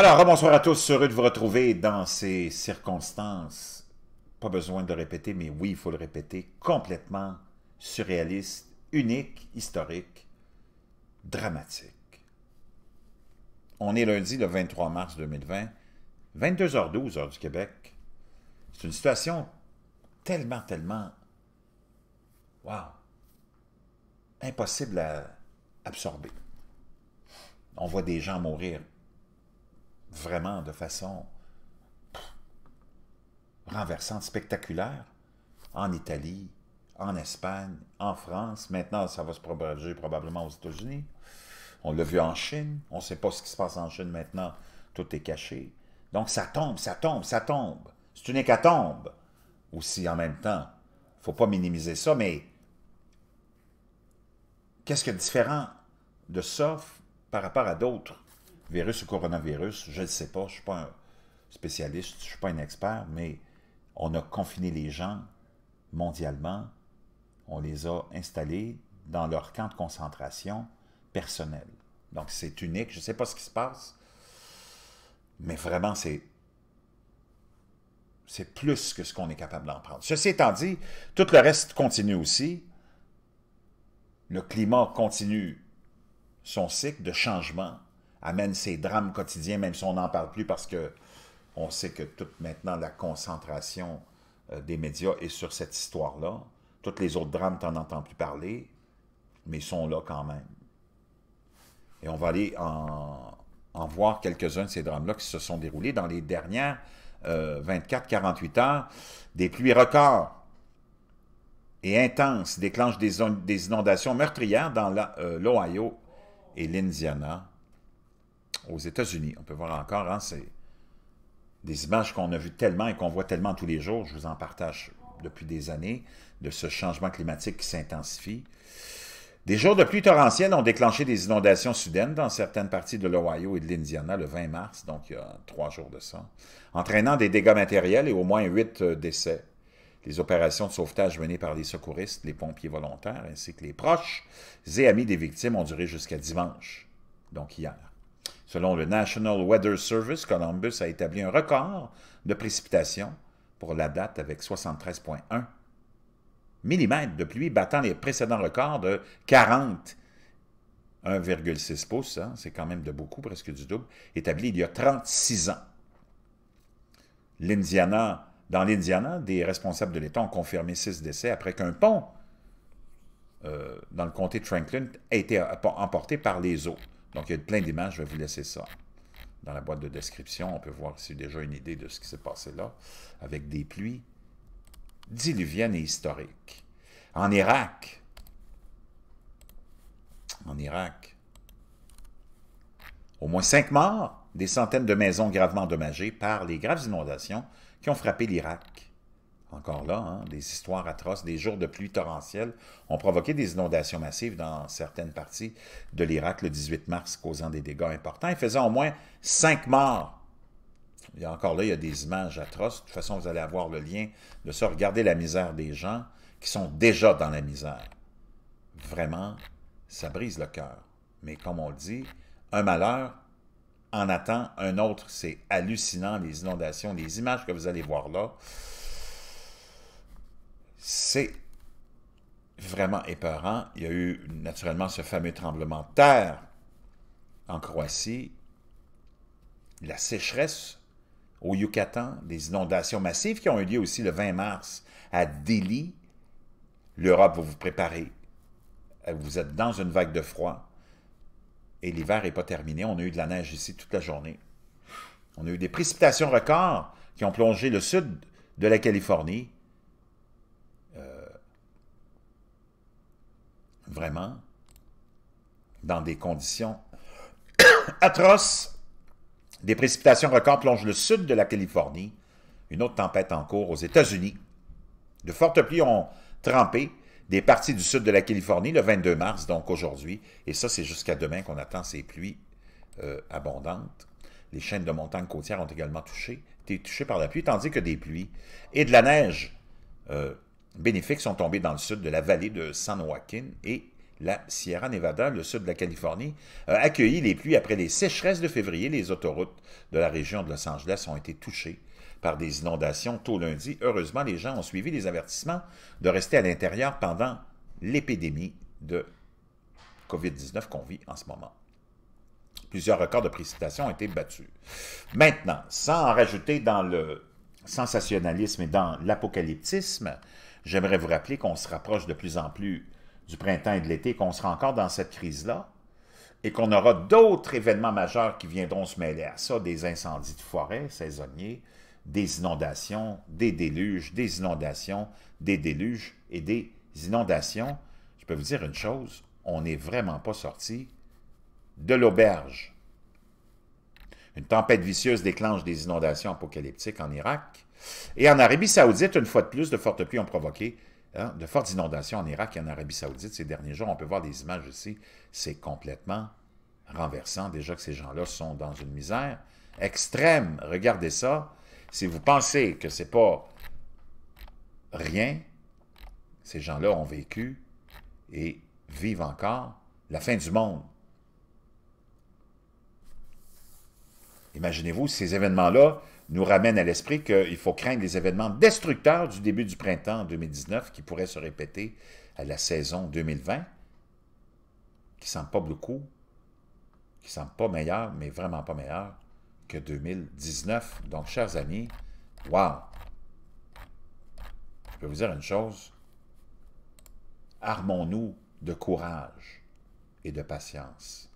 Alors, bonsoir à tous, heureux de vous retrouver dans ces circonstances. Pas besoin de répéter, mais oui, il faut le répéter, complètement surréaliste, unique, historique, dramatique. On est lundi, le 23 mars 2020, 22h12, heure du Québec. C'est une situation tellement, tellement, wow, impossible à absorber. On voit des gens mourir vraiment de façon renversante, spectaculaire, en Italie, en Espagne, en France. Maintenant, ça va se propager probablement aux États-Unis. On l'a vu en Chine. On ne sait pas ce qui se passe en Chine maintenant. Tout est caché. Donc, ça tombe, ça tombe, ça tombe. C'est une hécatombe aussi en même temps. Il ne faut pas minimiser ça, mais qu'est-ce qui est différent de ça par rapport à d'autres virus ou coronavirus, je ne sais pas, je ne suis pas un spécialiste, je ne suis pas un expert, mais on a confiné les gens mondialement, on les a installés dans leur camp de concentration personnel. Donc c'est unique, je ne sais pas ce qui se passe, mais vraiment c'est c'est plus que ce qu'on est capable d'en prendre. Ceci étant dit, tout le reste continue aussi. Le climat continue son cycle de changement amène ces drames quotidiens, même si on n'en parle plus parce que on sait que toute maintenant la concentration euh, des médias est sur cette histoire-là. Toutes les autres drames, tu n'en entends plus parler, mais ils sont là quand même. Et on va aller en, voir quelques-uns de ces drames-là qui se sont déroulés dans les dernières 24-48 euh, heures. Des pluies records et intenses déclenchent des, des inondations meurtrières dans euh, l'Ohio et l'Indiana aux États-Unis. On peut voir encore, hein, c'est des images qu'on a vues tellement et qu'on voit tellement tous les jours, je vous en partage depuis des années, de ce changement climatique qui s'intensifie. Des jours de pluie torrentielle ont déclenché des inondations soudaines dans certaines parties de l'Ohio et de l'Indiana le 20 mars, donc il y a trois jours de ça, entraînant des dégâts matériels et au moins huit euh, décès. Les opérations de sauvetage menées par les secouristes, les pompiers volontaires, ainsi que les proches et amis des victimes ont duré jusqu'à dimanche, donc hier. Selon le National Weather Service, Columbus a établi un record de précipitations pour la date avec 73,1 mm de pluie, battant les précédents records de 40 1,6 pouces, hein, c'est quand même de beaucoup, presque du double, établi il y a 36 ans. L'Indiana, dans l'Indiana, des responsables de l'État ont confirmé six décès après qu'un pont euh, dans le comté de Franklin a été emporté par les eaux. Donc, il y a plein d'images, je vais vous laisser ça dans la boîte de description. On peut voir ici déjà une idée de ce qui s'est passé là, avec des pluies diluviennes et historiques. En Irak, en Irak, au moins cinq morts, des centaines de maisons gravement endommagées par les graves inondations qui ont frappé l'Irak encore là, hein, des histoires atroces, des jours de pluie torrentielle ont provoqué des inondations massives dans certaines parties de l'Irak le 18 mars, causant des dégâts importants et faisant au moins cinq morts. A encore là, il y a des images atroces. De toute façon, vous allez avoir le lien de ça. Regardez la misère des gens qui sont déjà dans la misère. Vraiment, ça brise le cœur. Mais comme on le dit, un malheur en attend un autre. C'est hallucinant, les inondations, les images que vous allez voir là c'est vraiment épeurant. Il y a eu naturellement ce fameux tremblement de terre en Croatie, la sécheresse au Yucatan, des inondations massives qui ont eu lieu aussi le 20 mars à Delhi. L'Europe va vous préparer. Vous êtes dans une vague de froid et l'hiver n'est pas terminé. On a eu de la neige ici toute la journée. On a eu des précipitations records qui ont plongé le sud de la Californie vraiment dans des conditions atroces. Des précipitations records plongent le sud de la Californie. Une autre tempête en cours aux États-Unis. De fortes pluies ont trempé des parties du sud de la Californie le 22 mars, donc aujourd'hui. Et ça, c'est jusqu'à demain qu'on attend ces pluies euh, abondantes. Les chaînes de montagnes côtières ont également touché, été touchées par la pluie, tandis que des pluies et de la neige euh, bénéfiques sont tombés dans le sud de la vallée de San Joaquin et la Sierra Nevada, le sud de la Californie, a accueilli les pluies après les sécheresses de février. Les autoroutes de la région de Los Angeles ont été touchées par des inondations tôt lundi. Heureusement, les gens ont suivi les avertissements de rester à l'intérieur pendant l'épidémie de COVID-19 qu'on vit en ce moment. Plusieurs records de précipitation ont été battus. Maintenant, sans en rajouter dans le sensationnalisme et dans l'apocalyptisme, j'aimerais vous rappeler qu'on se rapproche de plus en plus du printemps et de l'été, qu'on sera encore dans cette crise-là, et qu'on aura d'autres événements majeurs qui viendront se mêler à ça, des incendies de forêt saisonniers, des inondations, des déluges, des inondations, des déluges et des inondations. Je peux vous dire une chose, on n'est vraiment pas sorti de l'auberge. Une tempête vicieuse déclenche des inondations apocalyptiques en Irak. Et en Arabie saoudite, une fois de plus, de fortes pluies ont provoqué hein, de fortes inondations en Irak et en Arabie saoudite ces derniers jours. On peut voir des images ici. C'est complètement renversant. Déjà que ces gens-là sont dans une misère extrême. Regardez ça. Si vous pensez que c'est pas rien, ces gens-là ont vécu et vivent encore la fin du monde. Imaginez-vous, ces événements-là nous ramènent à l'esprit qu'il faut craindre les événements destructeurs du début du printemps 2019 qui pourraient se répéter à la saison 2020, qui ne semble pas beaucoup, qui ne semble pas meilleur, mais vraiment pas meilleur que 2019. Donc, chers amis, wow! Je peux vous dire une chose. Armons-nous de courage et de patience.